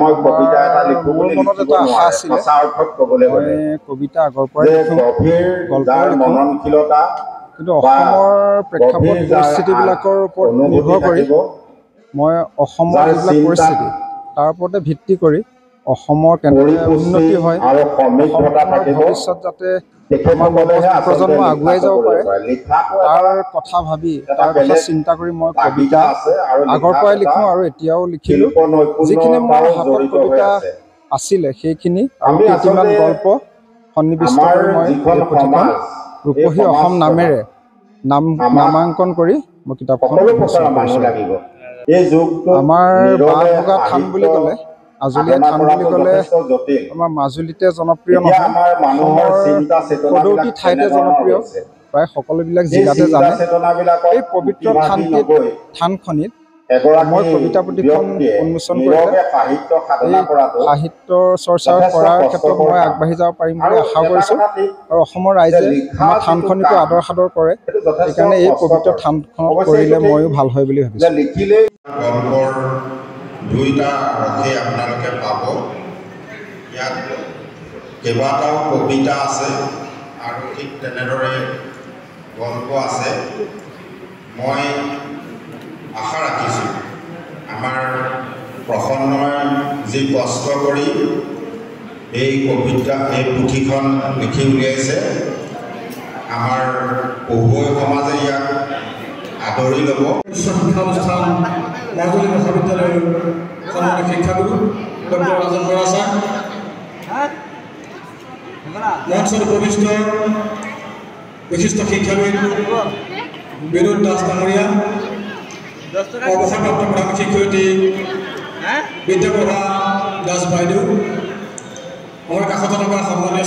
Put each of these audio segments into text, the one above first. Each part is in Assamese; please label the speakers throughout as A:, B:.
A: মই কবিতা এটা লিখো বুলি
B: মনত এটা আশা আছিলে। আগৰ পৰাই।
A: মননশীলতা
B: কিন্তু অসমৰ প্ৰেক্ষাপট পৰিস্থিতিবিলাকৰ ওপৰত নিৰ্ভৰ কৰি মই অসমৰ যিবিলাক পৰিস্থিতি তাৰ ওপৰতে ভিত্তি কৰি অসমৰ কেনেদৰে উন্নতি হয়
A: আৰু
B: ভৱিষ্যত যাতে প্ৰজন্ম আগুৱাই যাব পাৰে তাৰ কথা ভাবি তাৰ কথা চিন্তা কৰি মই কবিতা আগৰ পৰাই লিখোঁ আৰু এতিয়াও লিখিলোঁ। যিখিনি মোৰ হাতত কবিতা
A: আছে।
B: আছিলে সেইখিনি আৰু কেইটিমান গল্প সন্নিৱিষ্ট কৰি মই
A: যিখন
B: এই পুথিখন
A: সমাজ,
B: ৰূপহী অসম নামেৰে নাম নামাংকন কৰি মই কিতাপখন আমাৰ বাঁহ ভগা থান বুলি ক'লে আজলীয়া থান বুলি ক'লে আমাৰ মাজুলীতে জনপ্ৰিয় নহয়। ঠাইতে জনপ্ৰিয়? প্ৰায় সকলোবিলাক জিলাতে জানে। এই পবিত্ৰ থানটিত থানখনিত মই কবিতা পুথিখন
A: ব্যক্তিয়ে
B: উন্মোচন কৰিলে।
A: সাহিত্য
B: এই সাহিত্য চৰ্চা কৰাৰ ক্ষেত্ৰত মই। আগবাঢ়ি যাব পাৰিম বুলি আশা কৰিছোঁ। আৰু অসমৰ ৰাইজে আমাৰ থানখনিকো আদৰ সাদৰ কৰে। সেইকাৰণে এই পবিত্ৰ
A: অৱশ্যে
B: কৰিলে ময়ো ভাল হয় বুলি ভাবিছোঁ।
A: দুইটা ইয়াত কেইবাটাও কবিতা আছে আৰু ঠিক তেনেদৰে গল্প আছে। মই আশা ৰাখিছোঁ আমাৰ প্ৰসন্নই যি কষ্ট কৰি এই কবিতা এই পুথিখন লিখি উলিয়াইছে আমাৰ পঢ়ুৱৈ সমাজে ইয়াক আদৰি ল'ব।
C: উচ্চ শিক্ষা অনুষ্ঠান মাজুলী মহাবিদ্যালয়ৰ শিক্ষাগুৰু মঞ্চত উপবিষ্ট বিশিষ্ট শিক্ষাবিদ বিনোদ দাস ডাঙৰীয়া অৱসৰপ্ৰাপ্ত প্ৰধান শিক্ষয়িত্ৰী বিদ্যাপ্ৰভা দাস বাইদেউ। আমাৰ কাষতে থকা সন্মানীয়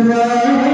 D: الله